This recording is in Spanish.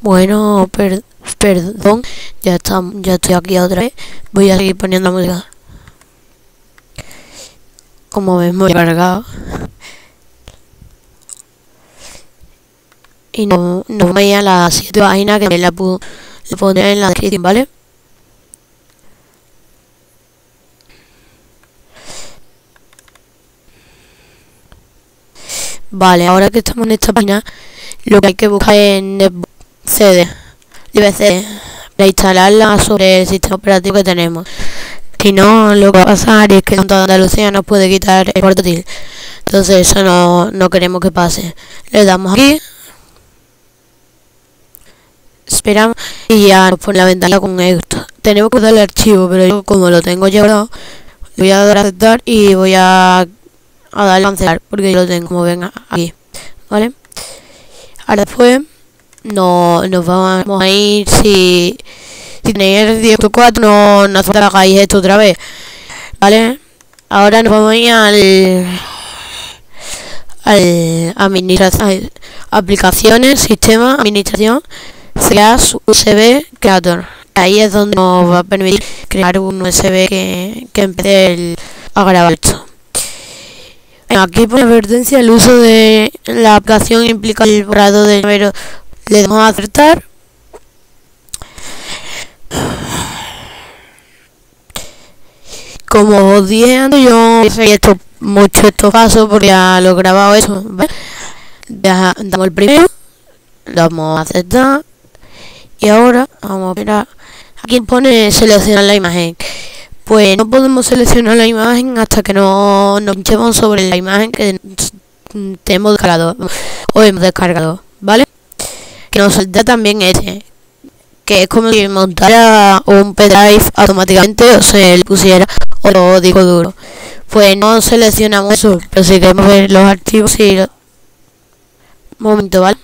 Bueno, per- perdón, ya está, ya estoy aquí otra vez. Voy a seguir poniendo música. Como ves, muy cargado. Y no, no me a la siguiente página que me la, pu- la pondré en la descripción, ¿vale? Vale, ahora que estamos en esta página, lo que hay que buscar es NetCD, libcd, para instalarla sobre el sistema operativo que tenemos. Si no, lo que va a pasar es que de Andalucía nos puede quitar el portátil. Entonces eso no, no queremos que pase. Le damos aquí. Esperamos y ya nos pone la ventana con esto. Tenemos que dar el archivo, pero yo como lo tengo le voy a dar a aceptar y voy a, darle a cancelar porque yo lo tengo como ven aquí. ¿Vale? Ahora después no, nos vamos a ir si, si tenéis el 10.4 no, no hagáis esto otra vez. ¿Vale? Ahora nos vamos a ir al al administración aplicaciones, sistema, administración, slash USB creator. Ahí es donde nos va a permitir crear un USB que, que empiece el- a grabar esto. Aquí pone advertencia, el uso de la aplicación implica el borrado del número. Le damos a acertar. Como os dije antes, yo esto, mucho estos pasos porque ya lo he grabado eso. ¿vale? Deja- damos el primero, le damos a aceptar. Y ahora vamos a ver a- aquí pone seleccionar la imagen. Pues no podemos seleccionar la imagen hasta que no nos pinchemos sobre la imagen que tenemos descargado o hemos descargado, nos saldrá también este, que es como si montara un pendrive automáticamente o se le pusiera otro disco duro. Pues no seleccionamos eso, pero si queremos ver los archivos, sí. momento, ¿vale?